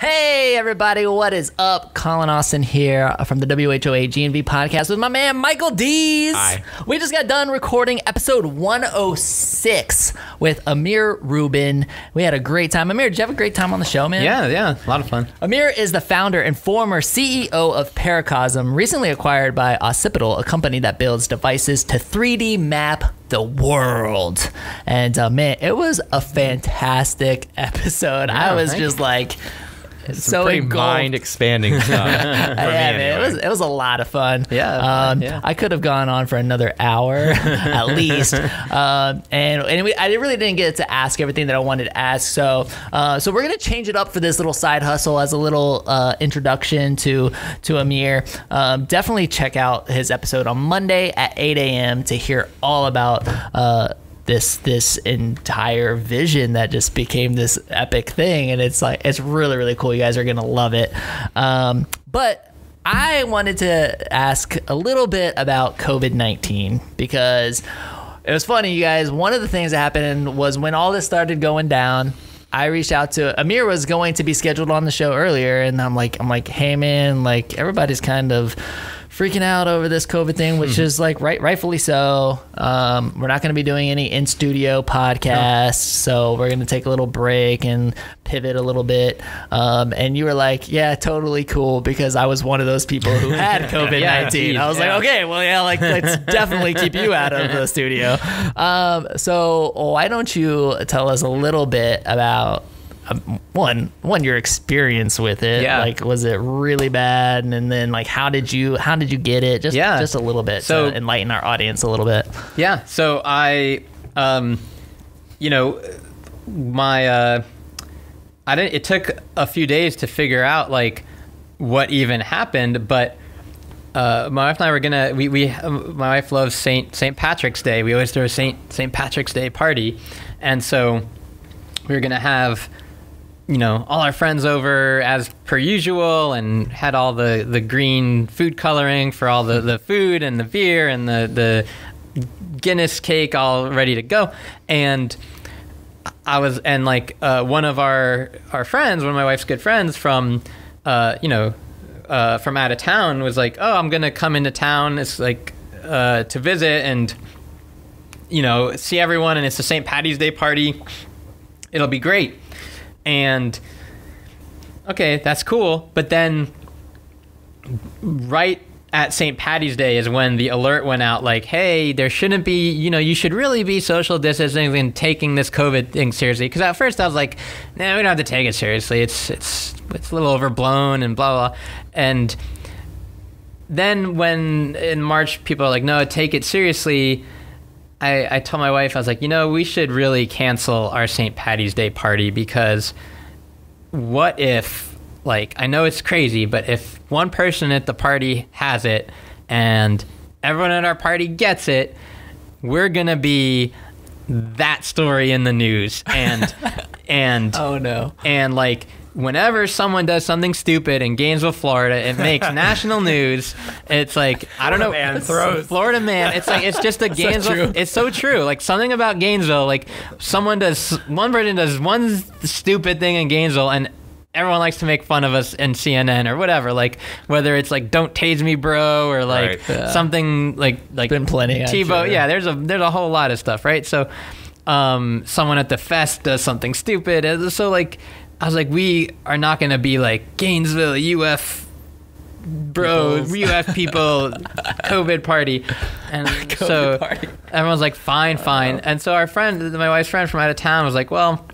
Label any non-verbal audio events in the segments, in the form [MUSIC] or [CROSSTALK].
Hey everybody, what is up? Collin Austin here from the WHOA GNV podcast with my man Michael Dees. Hi. We just got done recording episode 106 with Amir Rubin. We had a great time. Amir, did you have a great time on the show, man? Yeah, yeah, a lot of fun. Amir is the founder and former CEO of Paracosm, recently acquired by Occipital, a company that builds devices to 3D map the world. And uh, man, it was a fantastic [LAUGHS] episode. I was just like so pretty engulfed. mind expanding [LAUGHS] stuff. yeah, man, it was it was a lot of fun. Yeah, um, yeah. I could have gone on for another hour [LAUGHS] at least, um, and and we, I really didn't get to ask everything that I wanted to ask. So uh, so we're gonna change it up for this little side hustle as a little uh, introduction to to Amir. Um, definitely check out his episode on Monday at 8 a.m. to hear all about. Uh, this this entire vision that just became this epic thing. And it's like it's really really cool. You guys are gonna love it. Um, but i wanted to ask a little bit about covid-19 because it was funny you guys. One of the things that happened was when all this started going down I reached out to Amir was going to be scheduled on the show earlier. And I'm like I'm like hey man like everybody's kind of freaking out over this COVID thing, which is like right, rightfully so. Um, we're not going to be doing any in studio podcasts, so we're going to take a little break and pivot a little bit. Um, and you were like, "Yeah, totally cool," because I was one of those people who had [LAUGHS] COVID nineteen. Yeah, I was yeah. like, "Okay, well, yeah, like let's [LAUGHS] definitely keep you out of the studio." Um, so why don't you tell us a little bit about? Um, one one your experience with it Yeah. like was it really bad and, then like how did you how did you get it just Yeah. just a little bit So- to enlighten our audience a little bit Yeah, so I, um, you know, my, uh, I didn't. It took a few days to figure out like what even happened, but. Uh, my wife and I were gonna. We, we um, my wife loves Saint Saint Patrick's Day. We always throw a Saint Saint Patrick's Day party, and so we were gonna have you know all our friends over as per usual and had all the the green food coloring for all the the food and the beer and the the guinness cake all ready to go. And i was and like uh, one of our our friends one of my wife's good friends from uh, you know uh, from out of town was like oh i'm gonna come into town. It's like uh, to visit and you know see everyone and it's the st patty's day party. It'll be great and okay, that's cool. But then, right at St. Patty's Day is when the alert went out like, hey, there shouldn't be, you know, you should really be social distancing and taking this COVID thing seriously. Because at first I was like, nah, we don't have to take it seriously. It's it's it's a little overblown and blah blah. And then when in March people are like, no, take it seriously. I, I told my wife, I was like, you know, we should really cancel our St. Patty's Day party because what if, like, I know it's crazy, but if one person at the party has it and everyone at our party gets it, we're gonna be that story in the news. And, [LAUGHS] and, oh no and like whenever someone does something stupid in Gainesville, Florida, it makes [LAUGHS] national news. It's like I don't know, Florida man it's- throws. Florida man. It's like it's just a [LAUGHS] Gainesville. true. It's so true. Like something about Gainesville. Like someone does one person does one stupid thing in Gainesville and. Everyone likes to make fun of us in CNN or whatever, like whether it's like "Don't tase me, bro" or like Right. Yeah. something like like Been plenty, I'm sure. yeah. There's a there's a whole lot of stuff, right? So, um, someone at the fest does something stupid. So like, I was like, we are not gonna be like Gainesville UF bro UF people [LAUGHS] COVID party, and [LAUGHS] so party. everyone's like, fine, oh, fine. And so our friend, my wife's friend from out of town, was like, well.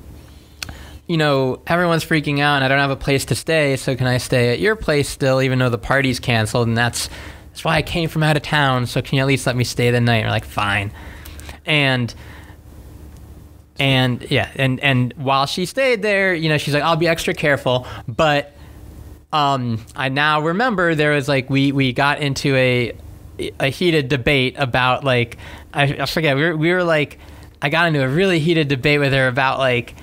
You know, everyone's freaking out, and I don't have a place to stay. So can I stay at your place still, even though the party's canceled? And that's that's why I came from out of town. So can you at least let me stay the night? And we're like, fine. And and yeah, and and while she stayed there, you know, she's like, I'll be extra careful. But um, I now remember there was like we we got into a a heated debate about like I, I forget we were, we were like I got into a really heated debate with her about like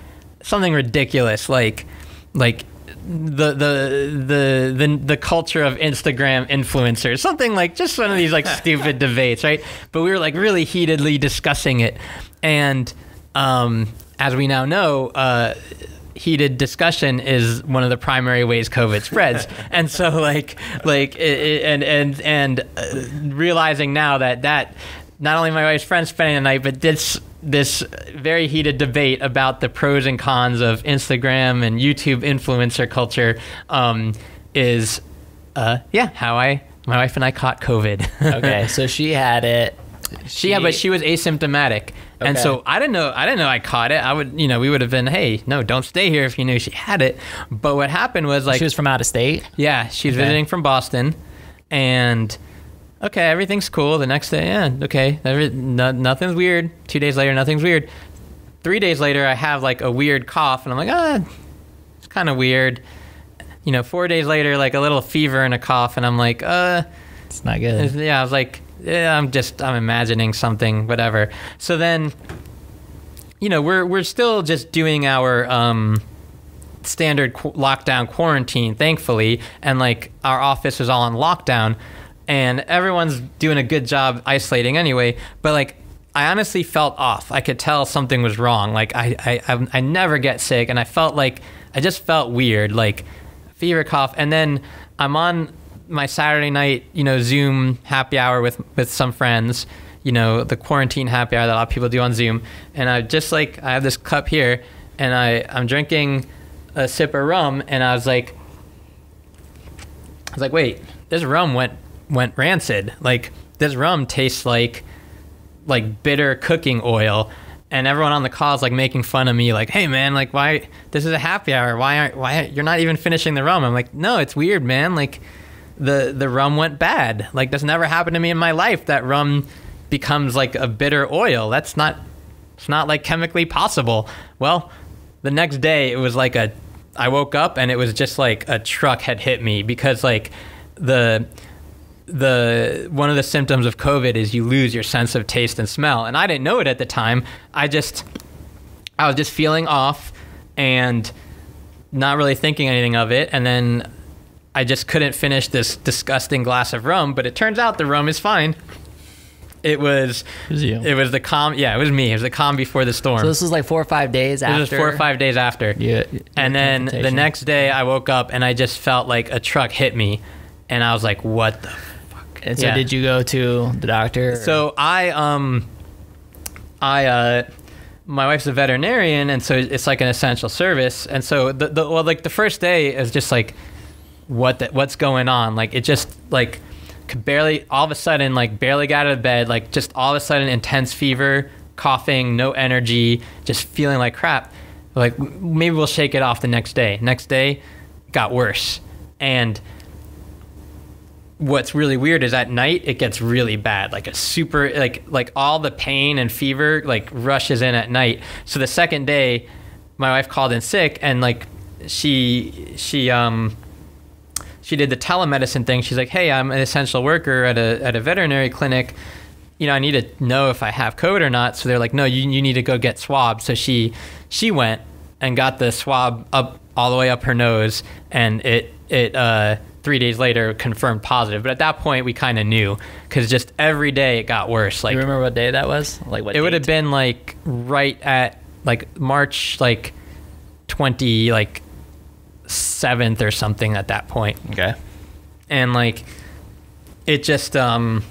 something ridiculous like like the the the the the culture of Instagram influencers, something like just one of these like [LAUGHS] stupid debates, right? But we were like really heatedly discussing it, and um, as we now know, uh, heated discussion is one of the primary ways COVID spreads. [LAUGHS] and so like like it, it, and and and uh, realizing now that that not only my wife's friends spending the night, but this this very heated debate about the pros and cons of Instagram and YouTube influencer culture um, is, uh, yeah, how I my wife and I caught COVID. Okay, so she had it. She, yeah, but she was asymptomatic, and so I didn't know. I didn't know I caught it. I would, you know, we would have been, hey, no, don't stay here if you knew she had it. But what happened was like, she was from out of state. yeah, she's Okay. visiting from Boston, and okay, everything's cool. The next day, yeah, okay, every, no, nothing's weird. Two days later, nothing's weird. Three days later, I have like a weird cough, and I'm like, ah, it's kind of weird. You know, four days later, like a little fever and a cough, and I'm like, uh, It's not good. yeah, I was like, yeah, I'm just, I'm imagining something, whatever. So then, you know, we're we're still just doing our um, standard qu- lockdown quarantine, thankfully, and like our office is all on lockdown, and everyone's doing a good job isolating anyway. But like, I honestly felt off. I could tell something was wrong. Like, I I, I never get sick, and I felt like I just felt weird, like fever, cough, and then I'm on my Saturday night, you know, Zoom happy hour with with some friends. You know, the quarantine happy hour that a lot of people do on Zoom, and I just like I have this cup here, and I I'm drinking a sip of rum, and I was like, I was like, wait, this rum went went rancid. Like this rum tastes like like bitter cooking oil. And everyone on the call is like making fun of me, like, "Hey man, like why this is a happy hour? Why aren't why you're not even finishing the rum?" I'm like, "No, it's weird, man. Like the the rum went bad. Like that's never happened to me in my life. That rum becomes like a bitter oil. That's not it's not like chemically possible. Well, the next day it was like a I woke up and it was just like a truck had hit me because like the the one of the symptoms of COVID is you lose your sense of taste and smell. And I didn't know it at the time. I just I was just feeling off and not really thinking anything of it. And then I just couldn't finish this disgusting glass of rum, but it turns out the rum is fine. It was It was you. it was the calm yeah, it was me. It was the calm before the storm. So this was like four or five days after. This was four or five days after. Yeah. And then the next day I woke up and I just felt like a truck hit me. And I was like, what the fuck? And so Yeah. did you go to the doctor? or- So I um I uh my wife's a veterinarian and so it's like an essential service and so the, the well like the first day is just like what the, what's going on? Like it just like could barely all of a sudden like barely got out of bed like just all of a sudden intense fever coughing no energy just feeling like crap. Like maybe we'll shake it off the next day. Next day got worse. And what's really weird is at night it gets really bad. Like a super like like all the pain and fever like rushes in at night. So the second day my wife called in sick and like she she um she did the telemedicine thing. She's like hey i'm an essential worker at a at a veterinary clinic. You know i need to know if i have covid or not. So they're like no you, you need to go get swabbed so she she went and got the swab up all the way up her nose and it it uh three days later confirmed positive. But at that point we kind of knew because just every day it got worse like you remember what day that was? Like what? it would have been like right at like march like 20 like 7th or something at that point. Okay. and like it just um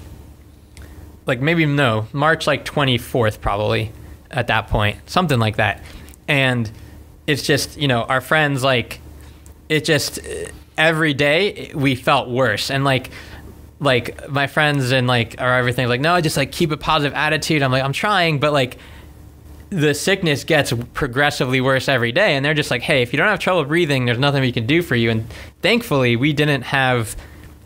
like maybe no march like 24th probably at that point something like that. And it's just you know our friends like it just every day we felt worse. And like like my friends and like or everything like no just like keep a positive attitude. I'm like i'm trying but like the sickness gets progressively worse every day and they're just like hey if you don't have trouble breathing there's nothing we can do for you. And thankfully we didn't have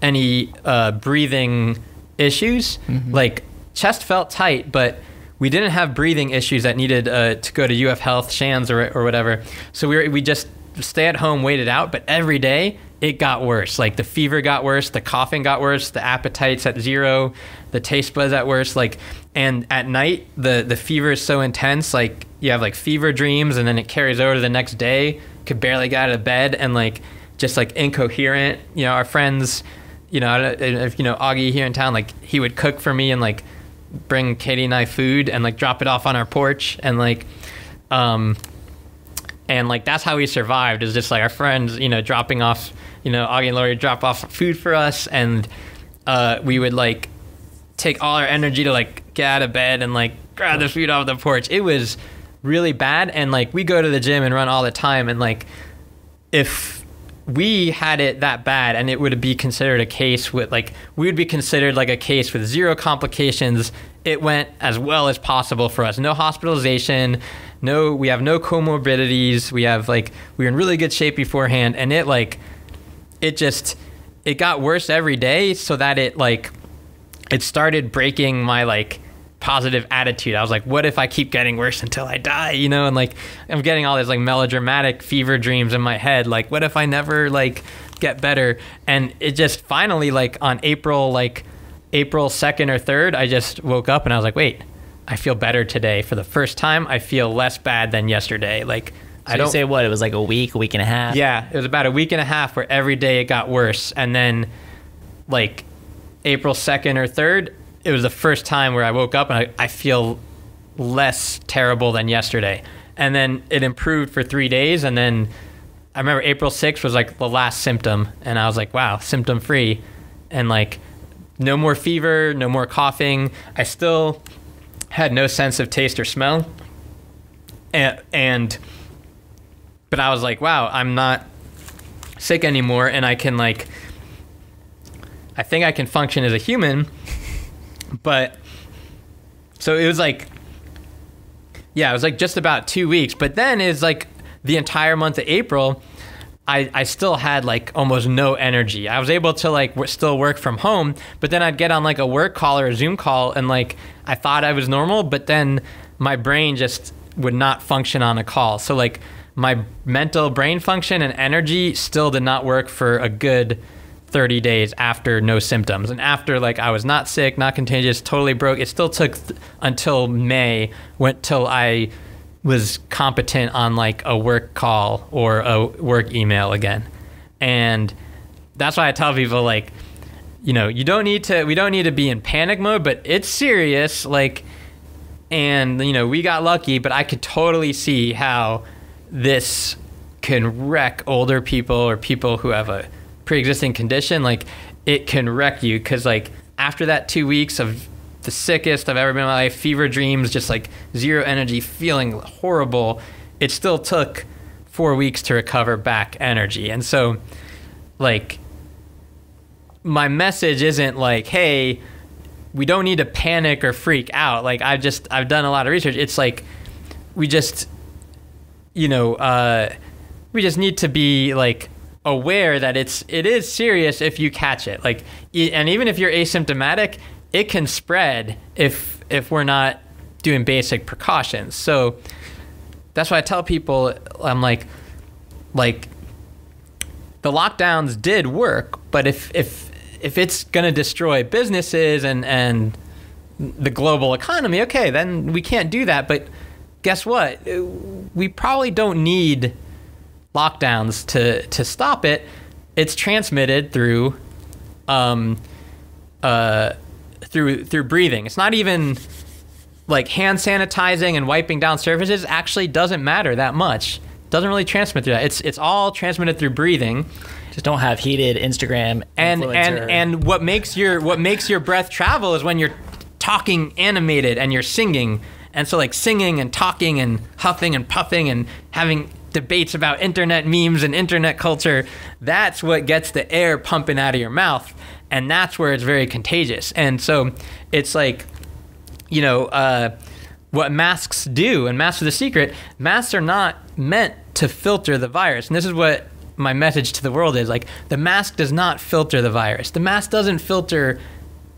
any uh, breathing issues. Like chest felt tight but we didn't have breathing issues that needed uh, to go to uf health Shands or, or whatever. So we, were, we just stay at home waited out. But every day it got worse like the fever got worse the coughing got worse the appetite's at zero the taste buds at worse like and at night the the fever is so intense like you have like fever dreams and then it carries over to the next day could barely get out of bed and like just like incoherent you know our friends you know if you know augie here in town like he would cook for me and like bring katie and i food and like drop it off on our porch and like um and like that's how we survived. Is just like our friends, you know, dropping off, you know, Augie and Lori drop off food for us, and uh, we would like take all our energy to like get out of bed and like grab the food off the porch. It was really bad, and like we go to the gym and run all the time, and like if we had it that bad and it would be considered a case with like we would be considered like a case with zero complications it went as well as possible for us no hospitalization no we have no comorbidities we have like we were in really good shape beforehand and it like it just it got worse every day so that it like it started breaking my like positive attitude. I was like, what if I keep getting worse until I die? You know, and like I'm getting all these like melodramatic fever dreams in my head. Like, what if I never like get better? And it just finally like on April like April 2nd or 3rd, I just woke up and I was like, wait, I feel better today. For the first time, I feel less bad than yesterday. Like So I don't say what? It was like a week, a week and a half. yeah, it was about a week and a half where every day it got worse. And then, like, April 2nd or 3rd, it was the first time where I woke up and I, I feel less terrible than yesterday. And then it improved for three days. And then I remember April 6th was like the last symptom. And I was like, wow, symptom free. And like, no more fever, no more coughing. I still had no sense of taste or smell. And, and but I was like, wow, I'm not sick anymore and I can like I think I can function as a human. But so it was like yeah, it was like just about 2 weeks, but then it's like the entire month of April I, I still had like almost no energy. I was able to like w- still work from home, but then I'd get on like a work call or a Zoom call and like I thought I was normal, but then my brain just would not function on a call. So like my mental brain function and energy still did not work for a good 30 days after no symptoms. And after like I was not sick, not contagious, totally broke, it still took until May went till I was competent on like a work call or a work email again. And that's why I tell people like you know, you don't need to we don't need to be in panic mode, but it's serious like and you know, we got lucky, but I could totally see how this can wreck older people or people who have a pre-existing condition like it can wreck you cuz like after that 2 weeks of the sickest I've ever been in my life, fever dreams, just like zero energy, feeling horrible. It still took four weeks to recover back energy. And so, like, my message isn't like, hey, we don't need to panic or freak out. Like, I've just, I've done a lot of research. It's like, we just, you know, uh, we just need to be like, aware that it's it is serious if you catch it like and even if you're asymptomatic it can spread if if we're not doing basic precautions. So that's why I tell people I'm like like the lockdowns did work, but if if if it's going to destroy businesses and and the global economy, okay, then we can't do that, but guess what? We probably don't need lockdowns to to stop it. It's transmitted through um uh through through breathing. It's not even like hand sanitizing and wiping down surfaces actually doesn't matter that much. Doesn't really transmit through that. It's it's all transmitted through breathing. Just don't have heated Instagram And and and what makes your what makes your breath travel is when you're talking animated and you're singing. And so like singing and talking and huffing and puffing and having debates about internet memes and internet culture, that's what gets the air pumping out of your mouth and that's where it's very contagious. And so it's like, you know, uh, what masks do, and masks are the secret. Masks are not meant to filter the virus, and this is what my message to the world is: like the mask does not filter the virus. The mask doesn't filter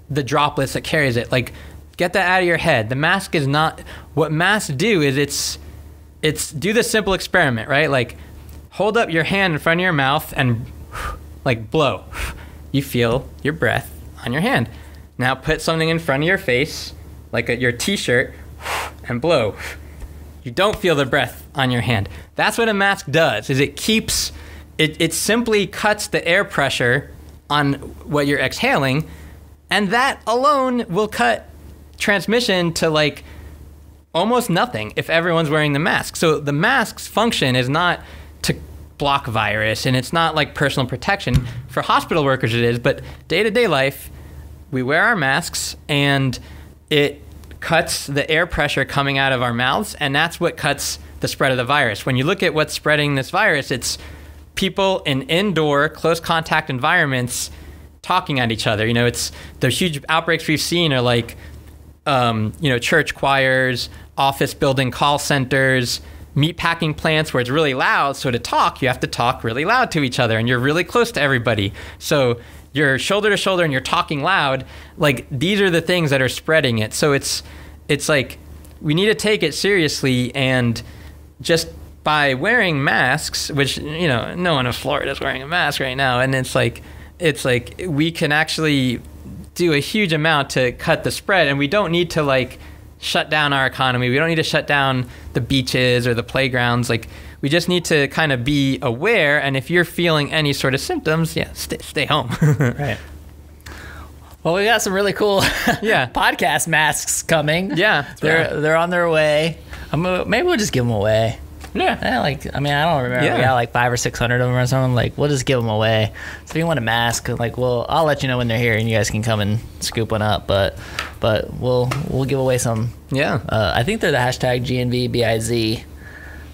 the droplets that carries it. Like, get that out of your head. The mask is not. What masks do is it's it's do the simple experiment, right? Like, hold up your hand in front of your mouth and like blow you feel your breath on your hand. Now put something in front of your face, like a, your t-shirt, and blow. You don't feel the breath on your hand. That's what a mask does. Is it keeps it, it simply cuts the air pressure on what you're exhaling, and that alone will cut transmission to like almost nothing if everyone's wearing the mask. So the mask's function is not to block virus and it's not like personal protection. For hospital workers, it is, but day to day life, we wear our masks and it cuts the air pressure coming out of our mouths, and that's what cuts the spread of the virus. When you look at what's spreading this virus, it's people in indoor, close contact environments talking at each other. You know, it's the huge outbreaks we've seen are like, um, you know, church choirs, office building call centers, meat packing plants where it's really loud. So to talk, you have to talk really loud to each other, and you're really close to everybody. So you're shoulder to shoulder and you're talking loud. Like these are the things that are spreading it. So it's it's like we need to take it seriously and just by wearing masks, which you know no one in Florida is wearing a mask right now, and it's like it's like we can actually do a huge amount to cut the spread, and we don't need to like shut down our economy. We don't need to shut down the beaches or the playgrounds. Like we just need to kind of be aware, and if you're feeling any sort of symptoms, yeah, stay, stay home. [LAUGHS] right. Well, we got some really cool [LAUGHS] Yeah. podcast masks coming. Yeah, they're right. they're on their way. I'm gonna, maybe we'll just give them away. Yeah. Yeah, like I mean, I don't remember. Yeah. We got like five or six hundred of them or something. Like we'll just give them away. So if you want a mask, like well, I'll let you know when they're here, and you guys can come and scoop one up. But but we'll we'll give away some. Yeah. Uh, I think they're the hashtag GNVBIZ.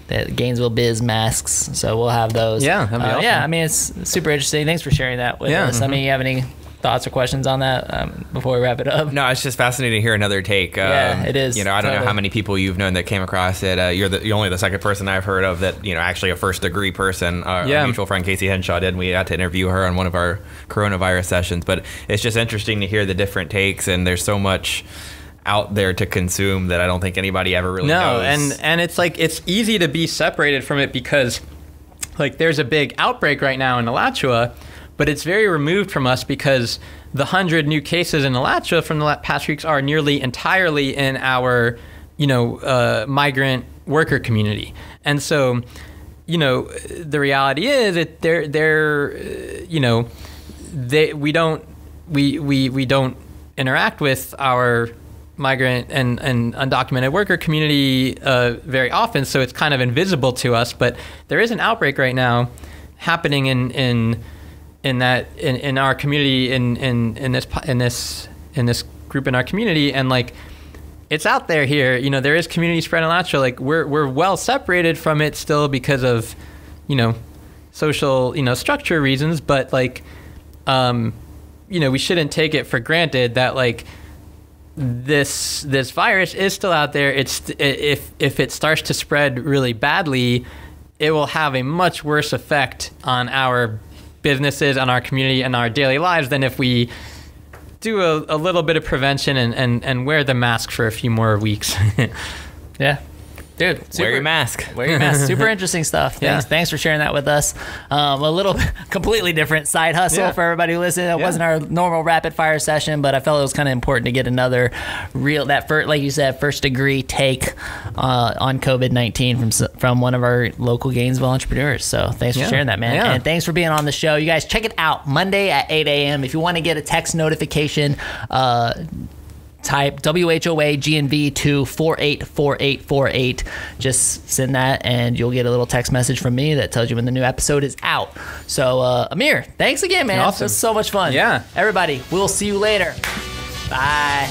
That Gainesville Biz masks, so we'll have those. Yeah, Uh, awesome. Yeah, I mean it's super interesting. Thanks for sharing that with Yeah, us. I mhm. mean, you have any thoughts or questions on that um, before we wrap it up? No, it's just fascinating to hear another take. Um, Yeah, it is, You know, I don't know how many people you've known that came across it. Uh, you're the you're only the second person I've heard of that you know actually a first degree person. Our, Yeah. our mutual friend Casey Henshaw did. and We got to interview her on one of our coronavirus sessions. But it's just interesting to hear the different takes, and there's so much out there to consume that I don't think anybody ever really no knows. and and it's like it's easy to be separated from it because like there's a big outbreak right now in alachua but it's very removed from us because the 100 new cases in alachua from the past weeks are nearly entirely in our you know uh, migrant worker community and so you know the reality is that they're they're uh, you know they we don't we we we don't interact with our migrant and, and undocumented worker community uh, very often, so it's kind of invisible to us. But there is an outbreak right now happening in in in that in, in our community in, in in this in this in this group in our community, and like it's out there here. You know, there is community spread in Alachua. Like we're we're well separated from it still because of you know social you know structure reasons, but like um, you know we shouldn't take it for granted that like this this virus is still out there. It's if if it starts to spread really badly, it will have a much worse effect on our businesses, and our community, and our daily lives than if we do a, a little bit of prevention and, and, and wear the mask for a few more weeks. [LAUGHS] Yeah. Dude, wear your mask. [LAUGHS] Wear your mask. [LAUGHS] Super interesting stuff. Yeah. Thanks, thanks for sharing that with us. Um, a little [LAUGHS] completely different side hustle Yeah. for everybody who listened. It Yeah. wasn't our normal rapid fire session, but I felt it was kind of important to get another real that first, like you said, first degree take uh, on COVID nineteen from from one of our local Gainesville entrepreneurs. So thanks for sharing that, man. And thanks for being on the show. You guys check it out Monday at eight a.m. If you want to get a text notification. Uh, type WHOA GNV to 484848. Just send that and you'll get a little text message from me that tells you when the new episode is out. So, uh, Amir, thanks again, man. Awesome. It was so much fun. Yeah. Everybody, we'll see you later. Bye.